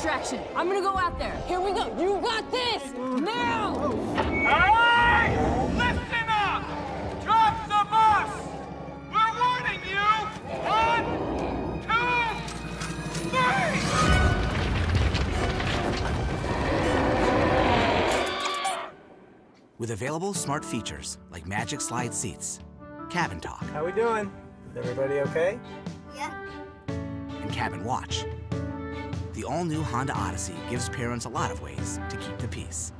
distraction. I'm gonna go out there. Here we go. You got this. Now. All right! Listen up! Drop the bus! We're warning you! One, two, three! With available smart features like Magic Slide Seats, CabinTalk, How we doing? Is everybody okay? Yeah. and Cabin Watch, all-new Honda Odyssey gives parents a lot of ways to keep the peace.